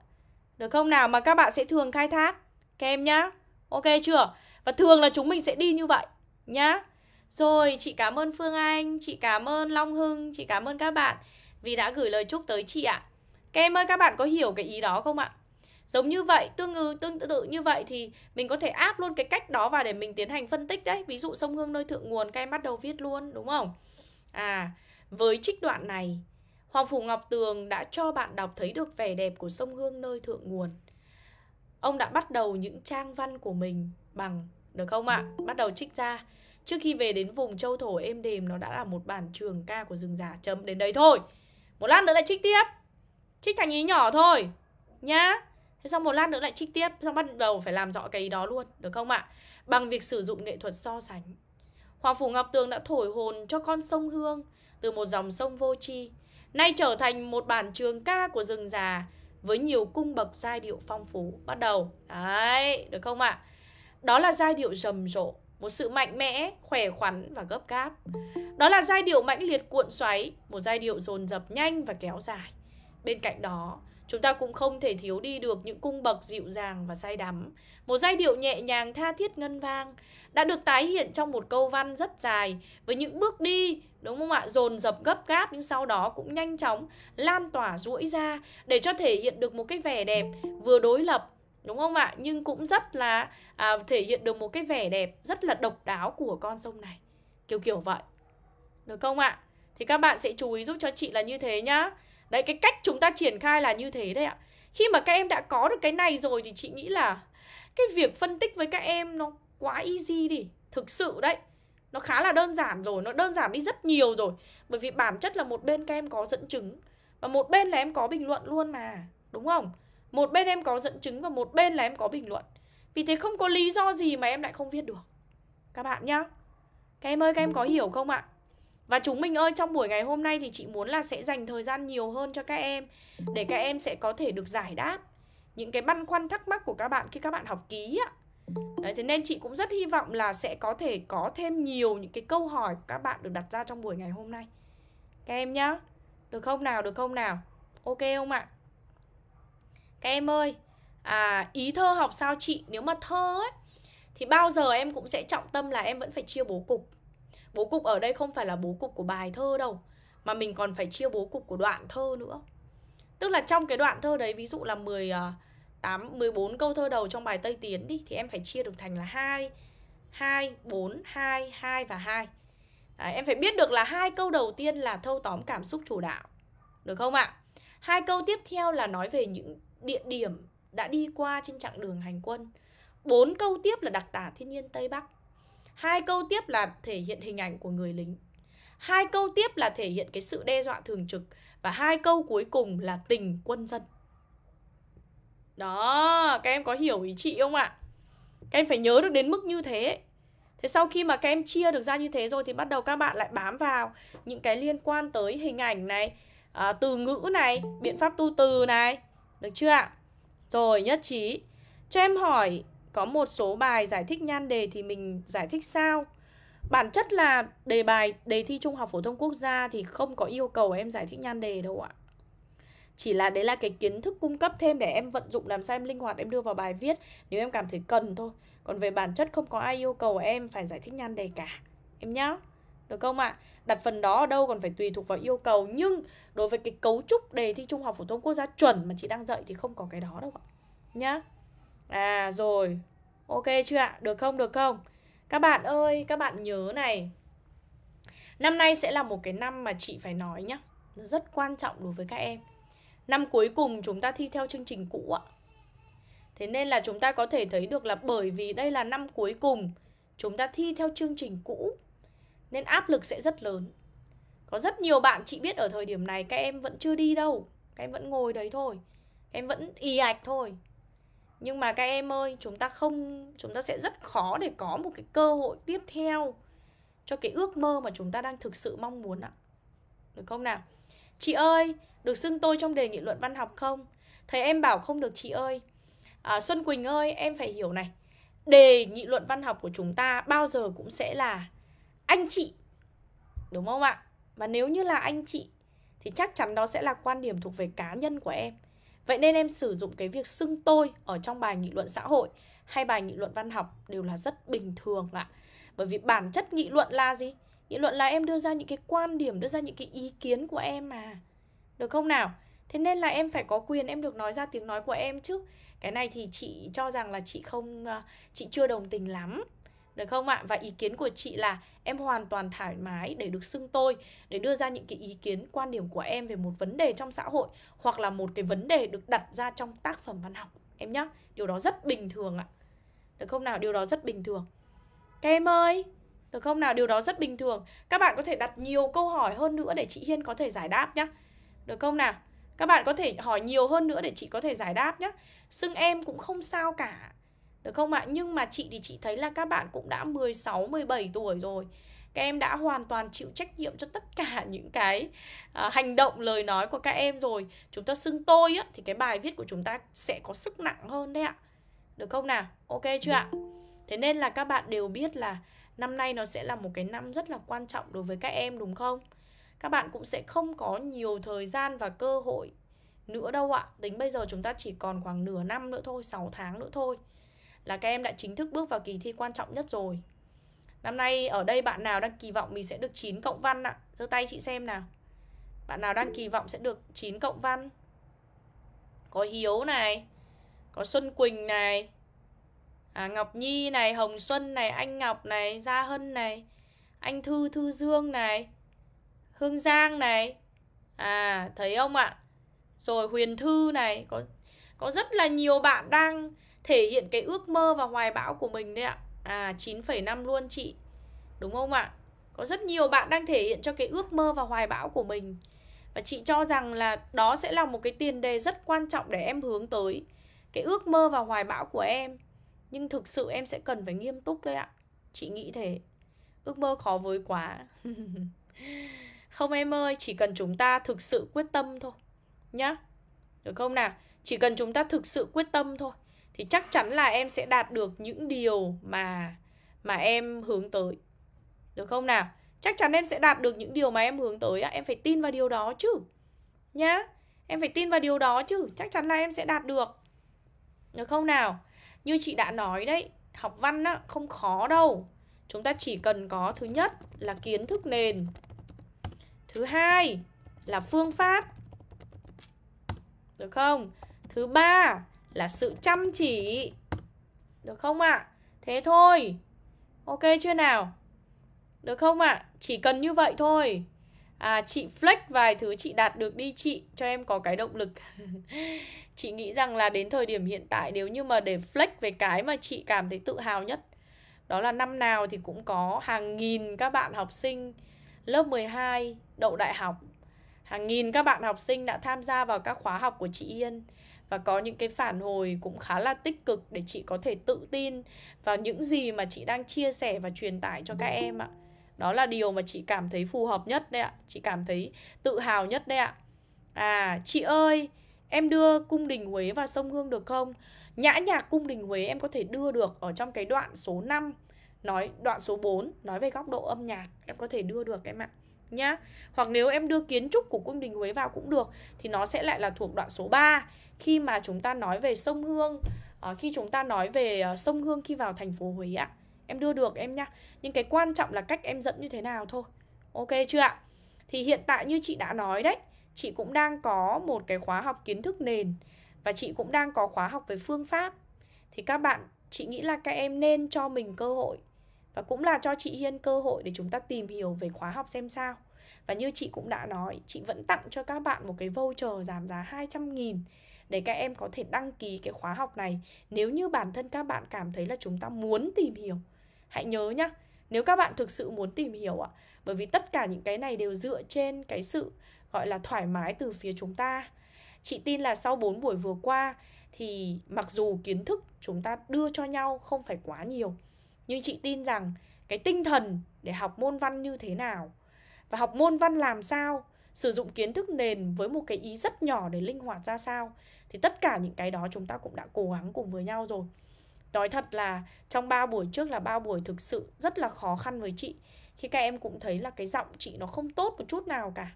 Được không nào mà các bạn sẽ thường khai thác các em nhá. Ok chưa? Và thường là chúng mình sẽ đi như vậy nhá. Rồi, chị cảm ơn Phương Anh, chị cảm ơn Long Hưng, chị cảm ơn các bạn vì đã gửi lời chúc tới chị ạ. Các em ơi, các bạn có hiểu cái ý đó không ạ? Giống như vậy, tương ứng tương tự như vậy thì mình có thể áp luôn cái cách đó vào để mình tiến hành phân tích đấy. Ví dụ sông Hương nơi thượng nguồn các em bắt đầu viết luôn đúng không? À, với trích đoạn này, Hoàng Phủ Ngọc Tường đã cho bạn đọc thấy được vẻ đẹp của sông Hương nơi thượng nguồn. Ông đã bắt đầu những trang văn của mình bằng được không ạ? À? Bắt đầu trích ra. Trước khi về đến vùng châu thổ êm đềm nó đã là một bản trường ca của rừng già chấm đến đây thôi. Một lát nữa lại trích tiếp. Trích thành ý nhỏ thôi nhá. Thế xong một lát nữa lại trích tiếp Xong bắt đầu phải làm rõ cái ý đó luôn Được không ạ? Bằng việc sử dụng nghệ thuật so sánh. Hoàng Phủ Ngọc Tường đã thổi hồn cho con sông Hương Từ một dòng sông vô tri Nay trở thành một bản trường ca của rừng già Với nhiều cung bậc giai điệu phong phú. Bắt đầu. Đấy, được không ạ? Đó là giai điệu rầm rộ Một sự mạnh mẽ, khỏe khoắn và gấp gáp. Đó là giai điệu mãnh liệt cuộn xoáy Một giai điệu dồn dập nhanh và kéo dài. Bên cạnh đó Chúng ta cũng không thể thiếu đi được những cung bậc dịu dàng và say đắm. Một giai điệu nhẹ nhàng tha thiết ngân vang đã được tái hiện trong một câu văn rất dài với những bước đi đúng không ạ? Dồn dập gấp gáp nhưng sau đó cũng nhanh chóng lan tỏa duỗi ra để cho thể hiện được một cái vẻ đẹp vừa đối lập đúng không ạ? Nhưng cũng rất là à, thể hiện được một cái vẻ đẹp rất là độc đáo của con sông này. Kiểu kiểu vậy. Được không ạ? Thì các bạn sẽ chú ý giúp cho chị là như thế nhá đấy cái cách chúng ta triển khai là như thế đấy ạ. Khi mà các em đã có được cái này rồi thì chị nghĩ là cái việc phân tích với các em nó quá easy đi. Thực sự đấy nó khá là đơn giản rồi nó đơn giản đi rất nhiều rồi. Bởi vì bản chất là một bên các em có dẫn chứng và một bên là em có bình luận luôn mà đúng không? Một bên em có dẫn chứng và một bên là em có bình luận. Vì thế không có lý do gì mà em lại không viết được. Các bạn nhá. Các em ơi các em có hiểu không ạ và chúng mình ơi trong buổi ngày hôm nay thì chị muốn là sẽ dành thời gian nhiều hơn cho các em để các em sẽ có thể được giải đáp những cái băn khoăn thắc mắc của các bạn khi các bạn học ký ạ Đấy, thế nên chị cũng rất hy vọng là sẽ có thể có thêm nhiều những cái câu hỏi các bạn được đặt ra trong buổi ngày hôm nay. Các em nhá Được không nào, được không nào? Ok không ạ? Các em ơi à, Ý thơ học sao chị? Nếu mà thơ ấy Thì bao giờ em cũng sẽ trọng tâm là em vẫn phải chia bố cục. Bố cục ở đây không phải là bố cục của bài thơ đâu Mà mình còn phải chia bố cục của đoạn thơ nữa Tức là trong cái đoạn thơ đấy Ví dụ là 10 8 14 câu thơ đầu trong bài Tây Tiến đi thì em phải chia được thành là 2 2 4 2 2 và 2. Đấy, em phải biết được là hai câu đầu tiên là thâu tóm cảm xúc chủ đạo. Được không ạ? Hai câu tiếp theo là nói về những địa điểm đã đi qua trên chặng đường hành quân. Bốn câu tiếp là đặc tả thiên nhiên Tây Bắc. Hai câu tiếp là thể hiện hình ảnh của người lính. Hai câu tiếp là thể hiện cái sự đe dọa thường trực và hai câu cuối cùng là tình quân dân. Đó, các em có hiểu ý chị không ạ? Các em phải nhớ được đến mức như thế Thế sau khi mà các em chia được ra như thế rồi Thì bắt đầu các bạn lại bám vào Những cái liên quan tới hình ảnh này à, Từ ngữ này, biện pháp tu từ này Được chưa ạ? Rồi, nhất trí Cho em hỏi có một số bài giải thích nhan đề Thì mình giải thích sao? Bản chất là đề bài, đề thi Trung học Phổ thông Quốc gia Thì không có yêu cầu em giải thích nhan đề đâu ạ. Chỉ là đấy là cái kiến thức cung cấp thêm để em vận dụng làm sao em linh hoạt, em đưa vào bài viết nếu em cảm thấy cần thôi. Còn về bản chất không có ai yêu cầu em phải giải thích nhan đề cả. Em nhá. Được không ạ? Đặt phần đó ở đâu còn phải tùy thuộc vào yêu cầu. Nhưng đối với cái cấu trúc đề thi Trung học Phổ thông Quốc gia chuẩn mà chị đang dạy thì không có cái đó đâu ạ. Nhá. À rồi Ok chưa ạ? Được không? Được không? Các bạn ơi, các bạn nhớ này Năm nay sẽ là một cái năm mà chị phải nói nhá Rất quan trọng đối với các em Năm cuối cùng chúng ta thi theo chương trình cũ ạ. Thế nên là chúng ta có thể thấy được là bởi vì đây là năm cuối cùng chúng ta thi theo chương trình cũ nên áp lực sẽ rất lớn. Có rất nhiều bạn chị biết ở thời điểm này các em vẫn chưa đi đâu, các em vẫn ngồi đấy thôi. Các em vẫn y ạch thôi. Nhưng mà các em ơi, chúng ta không chúng ta sẽ rất khó để có một cái cơ hội tiếp theo cho cái ước mơ mà chúng ta đang thực sự mong muốn ạ. Được không nào? Chị ơi, được xưng tôi trong đề nghị luận văn học không? Thầy em bảo không được chị ơi à, Xuân Quỳnh ơi em phải hiểu này Đề nghị luận văn học của chúng ta bao giờ cũng sẽ là anh chị Đúng không ạ? Và nếu như là anh chị Thì chắc chắn đó sẽ là quan điểm thuộc về cá nhân của em Vậy nên em sử dụng cái việc xưng tôi Ở trong bài nghị luận xã hội Hay bài nghị luận văn học Đều là rất bình thường ạ Bởi vì bản chất nghị luận là gì? Nghị luận là em đưa ra những cái quan điểm, Đưa ra những cái ý kiến của em mà được không nào? Thế nên là em phải có quyền, em được nói ra tiếng nói của em chứ Cái này thì chị cho rằng là chị không ờ, Chị chưa đồng tình lắm được không ạ? Và ý kiến của chị là Em hoàn toàn thoải mái để được xưng tôi Để đưa ra những cái ý kiến, quan điểm của em Về một vấn đề trong xã hội Hoặc là một cái vấn đề được đặt ra trong tác phẩm văn học Em nhá Điều đó rất bình thường ạ Được không nào? Điều đó rất bình thường Các em ơi Được không nào? Điều đó rất bình thường Các bạn có thể đặt nhiều câu hỏi hơn nữa Để chị Hiên có thể giải đáp nhá được không nào? Các bạn có thể hỏi nhiều hơn nữa để chị có thể giải đáp nhé. Xưng em cũng không sao cả. Được không ạ? Nhưng mà chị thì chị thấy là các bạn cũng đã 16, 17 tuổi rồi. Các em đã hoàn toàn chịu trách nhiệm cho tất cả những cái uh, hành động, lời nói của các em rồi. Chúng ta xưng tôi á, thì cái bài viết của chúng ta sẽ có sức nặng hơn đấy ạ. Được không nào? Ok chưa ạ? Thế nên là các bạn đều biết là năm nay nó sẽ là một cái năm rất là quan trọng đối với các em đúng không? các bạn cũng sẽ không có nhiều thời gian và cơ hội nữa đâu ạ Tính bây giờ chúng ta chỉ còn khoảng nửa năm nữa thôi 6 tháng nữa thôi là các em đã chính thức bước vào kỳ thi quan trọng nhất rồi. Năm nay ở đây bạn nào đang kỳ vọng mình sẽ được 9 cộng văn ạ? Giơ tay chị xem nào. Bạn nào đang kỳ vọng sẽ được 9 cộng văn? Có Hiếu này Có Xuân Quỳnh này à, Ngọc Nhi này, Hồng Xuân này, anh Ngọc này, Gia Hân này Anh Thư Thư Dương này Hương Giang này. À thấy không ạ? Rồi Huyền Thư này Có có rất là nhiều bạn đang thể hiện cái ước mơ và hoài bão của mình đấy ạ. À 9,5 luôn chị. Đúng không ạ? Có rất nhiều bạn đang thể hiện cho cái ước mơ và hoài bão của mình. Và chị cho rằng là đó sẽ là một cái tiền đề rất quan trọng để em hướng tới. Cái ước mơ và hoài bão của em. Nhưng thực sự em sẽ cần phải nghiêm túc đấy ạ. Chị nghĩ thế. Ước mơ khó với quá. Không em ơi, chỉ cần chúng ta thực sự quyết tâm thôi. Nhá. Được không nào? Chỉ cần chúng ta thực sự quyết tâm thôi. Thì chắc chắn là em sẽ đạt được những điều mà mà em hướng tới. Được không nào? Chắc chắn em sẽ đạt được những điều mà em hướng tới Em phải tin vào điều đó chứ Nhá. Em phải tin vào điều đó chứ. Chắc chắn là em sẽ đạt được. Được không nào? Như chị đã nói đấy Học văn á, không khó đâu. Chúng ta chỉ cần có thứ nhất là kiến thức nền. Thứ hai là phương pháp. Được không? Thứ ba là sự chăm chỉ Được không ạ? À? Thế thôi Ok chưa nào? Được không ạ? À? Chỉ cần như vậy thôi À chị flex vài thứ chị đạt được đi chị, Cho em có cái động lực Chị nghĩ rằng là đến thời điểm hiện tại Nếu như mà để flex về cái mà chị cảm thấy tự hào nhất, Đó là năm nào thì cũng có hàng nghìn các bạn học sinh lớp 12 đậu đại học Hàng nghìn các bạn học sinh đã tham gia vào các khóa học của chị Yên và có những cái phản hồi cũng khá là tích cực để chị có thể tự tin vào những gì mà chị đang chia sẻ và truyền tải cho các em ạ. Đó là điều mà chị cảm thấy phù hợp nhất đấy ạ. Chị cảm thấy tự hào nhất đấy ạ. À chị ơi, em đưa cung đình Huế vào sông Hương được không? Nhã nhạc cung đình Huế em có thể đưa được ở trong cái đoạn số 5 nói, đoạn số 4 nói về góc độ âm nhạc em có thể đưa được em ạ, nhá. Hoặc nếu em đưa kiến trúc của cung đình Huế vào cũng được, thì nó sẽ lại là thuộc đoạn số 3 khi mà chúng ta nói về sông Hương à, khi chúng ta nói về uh, sông Hương khi vào thành phố Huế ạ em đưa được em nhá. Nhưng cái quan trọng là cách em dẫn như thế nào thôi. Ok chưa ạ? Thì hiện tại như chị đã nói đấy chị cũng đang có một cái khóa học kiến thức nền và chị cũng đang có khóa học về phương pháp. Thì các bạn chị nghĩ là các em nên cho mình cơ hội và cũng là cho chị Hiên cơ hội để chúng ta tìm hiểu về khóa học xem sao. Và như chị cũng đã nói, chị vẫn tặng cho các bạn một cái voucher giảm giá 200 nghìn để các em có thể đăng ký cái khóa học này nếu như bản thân các bạn cảm thấy là chúng ta muốn tìm hiểu. Hãy nhớ nhá, nếu các bạn thực sự muốn tìm hiểu ạ, bởi vì tất cả những cái này đều dựa trên cái sự gọi là thoải mái từ phía chúng ta. Chị tin là sau 4 buổi vừa qua thì mặc dù kiến thức chúng ta đưa cho nhau không phải quá nhiều nhưng chị tin rằng cái tinh thần để học môn văn như thế nào và học môn văn làm sao sử dụng kiến thức nền với một cái ý rất nhỏ để linh hoạt ra sao thì tất cả những cái đó chúng ta cũng đã cố gắng cùng với nhau rồi. Nói thật là trong ba buổi trước là ba buổi thực sự rất là khó khăn với chị. Khi các em cũng thấy là cái giọng chị nó không tốt một chút nào cả.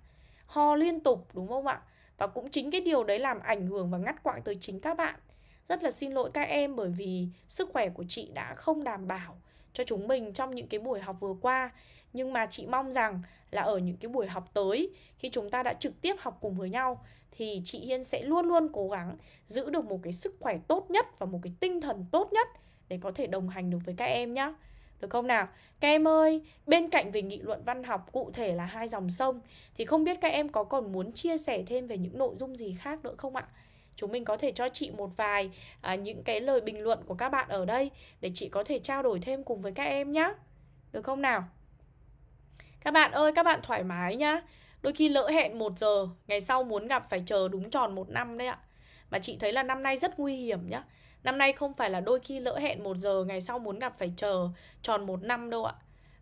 Ho liên tục, đúng không ạ? Và cũng chính cái điều đấy làm ảnh hưởng và ngắt quãng tới chính các bạn. Rất là xin lỗi các em bởi vì sức khỏe của chị đã không đảm bảo cho chúng mình trong những cái buổi học vừa qua. Nhưng mà chị mong rằng là ở những cái buổi học tới, khi chúng ta đã trực tiếp học cùng với nhau thì chị Hiên sẽ luôn luôn cố gắng giữ được một cái sức khỏe tốt nhất và một cái tinh thần tốt nhất để có thể đồng hành được với các em nhé. Được không nào? Các em ơi, bên cạnh về nghị luận văn học cụ thể là hai dòng sông thì không biết các em có còn muốn chia sẻ thêm về những nội dung gì khác nữa không ạ? chúng mình có thể cho chị một vài à, những cái lời bình luận của các bạn ở đây để chị có thể trao đổi thêm cùng với các em nhé được không nào các bạn ơi các bạn thoải mái nhá đôi khi lỡ hẹn một giờ ngày sau muốn gặp phải chờ đúng tròn một năm đấy ạ. Mà chị thấy là năm nay rất nguy hiểm nhá. Năm nay không phải là đôi khi lỡ hẹn một giờ ngày sau muốn gặp phải chờ tròn một năm đâu ạ.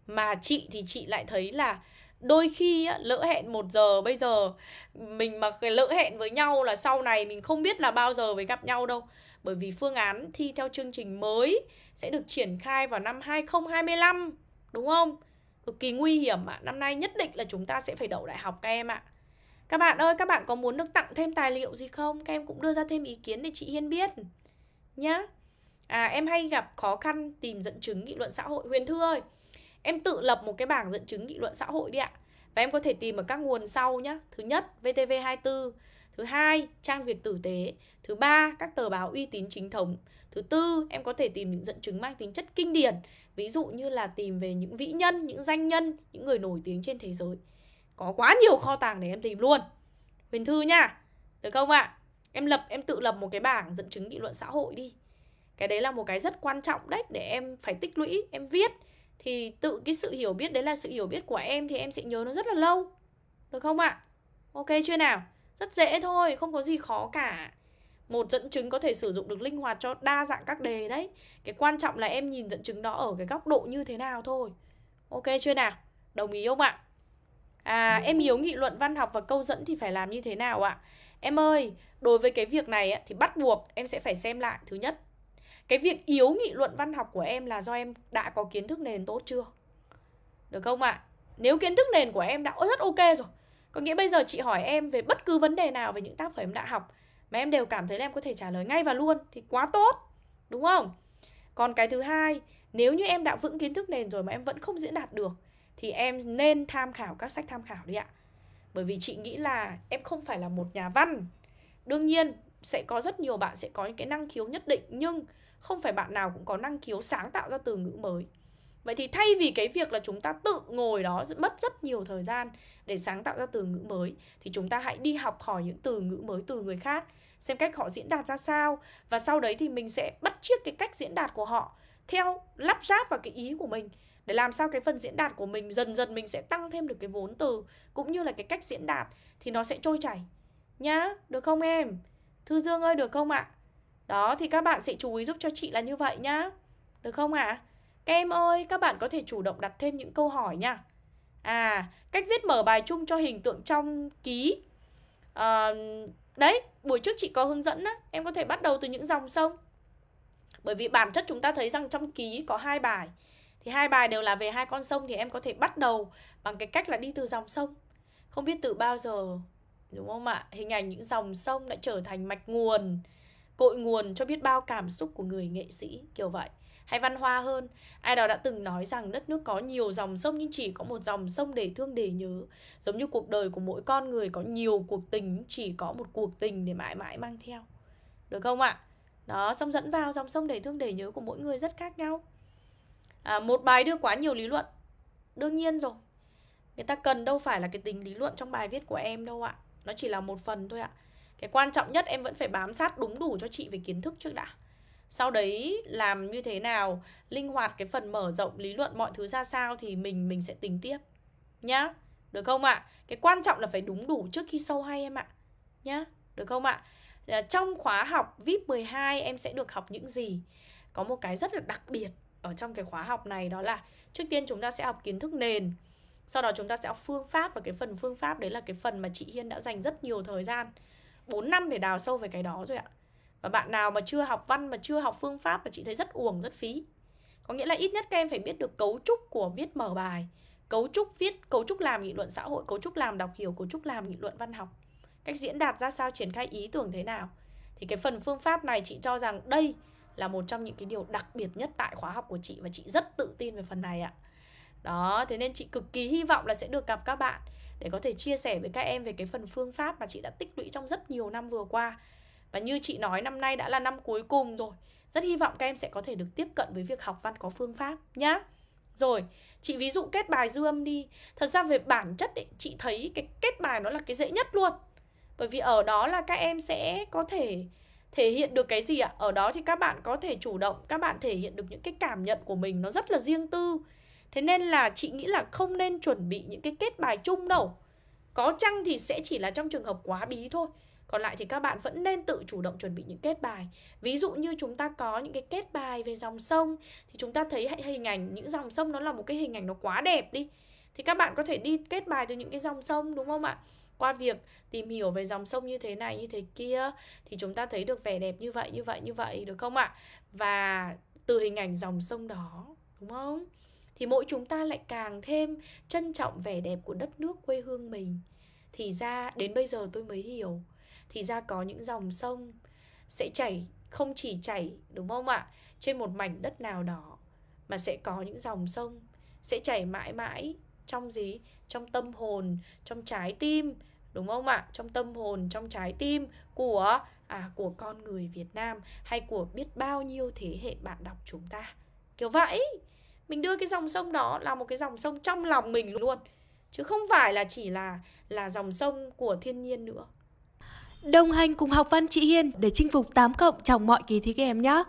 Mà chị thì chị lại thấy là đôi khi á, lỡ hẹn một giờ bây giờ mình mà cái lỡ hẹn với nhau là sau này mình không biết là bao giờ mới gặp nhau đâu. Bởi vì phương án thi theo chương trình mới sẽ được triển khai vào năm 2025 đúng không? Cực kỳ nguy hiểm ạ. Năm nay nhất định là chúng ta sẽ phải đậu đại học các em ạ. Các bạn ơi, các bạn có muốn được tặng thêm tài liệu gì không? Các em cũng đưa ra thêm ý kiến để chị Hiên biết. Nhá. À em hay gặp khó khăn tìm dẫn chứng nghị luận xã hội. Huyền Thư ơi Em tự lập một cái bảng dẫn chứng nghị luận xã hội đi ạ. Và em có thể tìm ở các nguồn sau nhá. Thứ nhất, VTV24 Thứ hai, trang việc tử tế Thứ ba, các tờ báo uy tín chính thống Thứ tư, em có thể tìm những dẫn chứng mang tính chất kinh điển Ví dụ như là tìm về những vĩ nhân, những danh nhân, những người nổi tiếng trên thế giới Có quá nhiều kho tàng để em tìm luôn Huyền Thư nha Được không ạ? À? Em lập, em tự lập một cái bảng dẫn chứng nghị luận xã hội đi Cái đấy là một cái rất quan trọng đấy Để em phải tích lũy, em viết Thì tự cái sự hiểu biết đấy là sự hiểu biết của em Thì em sẽ nhớ nó rất là lâu Được không ạ? À? Ok chưa nào? Rất dễ thôi, không có gì khó cả. Một dẫn chứng có thể sử dụng được linh hoạt cho đa dạng các đề đấy. Cái quan trọng là em nhìn dẫn chứng đó ở cái góc độ như thế nào thôi. Ok chưa nào? Đồng ý không ạ? À em yếu nghị luận văn học và câu dẫn thì phải làm như thế nào ạ? Em ơi đối với cái việc này thì bắt buộc em sẽ phải xem lại. Thứ nhất cái việc yếu nghị luận văn học của em là do em đã có kiến thức nền tốt chưa? Được không ạ? Nếu kiến thức nền của em đã rất ok rồi có nghĩa bây giờ chị hỏi em về bất cứ vấn đề nào về những tác phẩm em đã học, mà em đều cảm thấy là em có thể trả lời ngay và luôn, thì quá tốt, đúng không? Còn cái thứ hai, nếu như em đã vững kiến thức nền rồi mà em vẫn không diễn đạt được, thì em nên tham khảo các sách tham khảo đi ạ. Bởi vì chị nghĩ là em không phải là một nhà văn. Đương nhiên, sẽ có rất nhiều bạn sẽ có những cái năng khiếu nhất định, nhưng không phải bạn nào cũng có năng khiếu sáng tạo ra từ ngữ mới. Vậy thì thay vì cái việc là chúng ta tự ngồi đó mất rất nhiều thời gian để sáng tạo ra từ ngữ mới, thì chúng ta hãy đi học hỏi những từ ngữ mới từ người khác, xem cách họ diễn đạt ra sao. Và sau đấy thì mình sẽ bắt chiếc cái cách diễn đạt của họ theo lắp ráp vào cái ý của mình. Để làm sao cái phần diễn đạt của mình, dần dần mình sẽ tăng thêm được cái vốn từ, cũng như là cái cách diễn đạt thì nó sẽ trôi chảy. Nhá, được không em? Thư dương ơi, được không ạ? Đó, thì các bạn sẽ chú ý giúp cho chị là như vậy nhá. Được không ạ? Các em ơi các bạn có thể chủ động đặt thêm những câu hỏi nha à cách viết mở bài chung cho hình tượng trong ký à, Đấy, buổi trước chị có hướng dẫn á, em có thể bắt đầu từ những dòng sông. Bởi vì bản chất chúng ta thấy rằng trong ký có hai bài. Thì hai bài đều là về hai con sông thì em có thể bắt đầu bằng cái cách là đi từ dòng sông. Không biết từ bao giờ đúng không ạ? Hình ảnh những dòng sông đã trở thành mạch nguồn, cội nguồn cho biết bao cảm xúc của người nghệ sĩ kiểu vậy hay văn hoa hơn. Ai đó đã từng nói rằng đất nước có nhiều dòng sông nhưng chỉ có một dòng sông để thương để nhớ. Giống như cuộc đời của mỗi con người có nhiều cuộc tình chỉ có một cuộc tình để mãi mãi mang theo. Được không ạ? Đó xong dẫn vào dòng sông để thương để nhớ của mỗi người rất khác nhau. À, một bài đưa quá nhiều lý luận. Đương nhiên rồi. Người ta cần đâu phải là cái tính lý luận trong bài viết của em đâu ạ. Nó chỉ là một phần thôi ạ. Cái quan trọng nhất em vẫn phải bám sát đúng đủ cho chị về kiến thức trước đã sau đấy làm như thế nào? Linh hoạt cái phần mở rộng lý luận mọi thứ ra sao thì mình mình sẽ tính tiếp, nhá. Được không ạ? Cái quan trọng là phải đúng đủ trước khi sâu hay em ạ, nhá. Được không ạ? Trong khóa học VIP 12 em sẽ được học những gì? Có một cái rất là đặc biệt ở trong cái khóa học này đó là trước tiên chúng ta sẽ học kiến thức nền, sau đó chúng ta sẽ học phương pháp và cái phần phương pháp đấy là cái phần mà chị Hiên đã dành rất nhiều thời gian 4 năm để đào sâu về cái đó rồi ạ và bạn nào mà chưa học văn, mà chưa học phương pháp là chị thấy rất uổng, rất phí. Có nghĩa là ít nhất các em phải biết được cấu trúc của viết mở bài, cấu trúc viết, cấu trúc làm nghị luận xã hội, cấu trúc làm đọc hiểu, cấu trúc làm nghị luận văn học. Cách diễn đạt ra sao, triển khai ý tưởng thế nào? Thì cái phần phương pháp này chị cho rằng đây là một trong những cái điều đặc biệt nhất tại khóa học của chị và chị rất tự tin về phần này ạ. Đó, thế nên chị cực kỳ hy vọng là sẽ được gặp các bạn để có thể chia sẻ với các em về cái phần phương pháp mà chị đã tích lũy trong rất nhiều năm vừa qua và như chị nói năm nay đã là năm cuối cùng rồi. Rất hy vọng các em sẽ có thể được tiếp cận với việc học văn có phương pháp nhá. Rồi, chị ví dụ kết bài dư âm đi. Thật ra về bản chất ấy, chị thấy cái kết bài nó là cái dễ nhất luôn. Bởi vì ở đó là các em sẽ có thể thể hiện được cái gì ạ? Ở đó thì các bạn có thể chủ động, các bạn thể hiện được những cái cảm nhận của mình nó rất là riêng tư. Thế nên là chị nghĩ là không nên chuẩn bị những cái kết bài chung đâu. Có chăng thì sẽ chỉ là trong trường hợp quá bí thôi còn lại thì các bạn vẫn nên tự chủ động chuẩn bị những kết bài Ví dụ như chúng ta có những cái kết bài về dòng sông, Thì chúng ta thấy hình ảnh những dòng sông nó là một cái hình ảnh nó quá đẹp đi Thì các bạn có thể đi kết bài từ những cái dòng sông, đúng không ạ? Qua việc tìm hiểu về dòng sông như thế này, như thế kia, Thì chúng ta thấy được vẻ đẹp như vậy như vậy như vậy, được không ạ? Và từ hình ảnh dòng sông đó, đúng không? Thì mỗi chúng ta lại càng thêm trân trọng vẻ đẹp của đất nước quê hương mình thì ra đến bây giờ tôi mới hiểu thì ra có những dòng sông sẽ chảy, không chỉ chảy, đúng không ạ? Trên một mảnh đất nào đó mà sẽ có những dòng sông sẽ chảy mãi mãi trong gì? Trong tâm hồn, trong trái tim, đúng không ạ? Trong tâm hồn, trong trái tim của à của con người Việt Nam hay của biết bao nhiêu thế hệ bạn đọc chúng ta. Kiểu vậy. Mình đưa cái dòng sông đó là một cái dòng sông trong lòng mình luôn. Chứ không phải là chỉ là là dòng sông của thiên nhiên nữa. Đồng hành cùng học văn chị Hiên để chinh phục 8 cộng trong mọi kỳ thi các em nhé.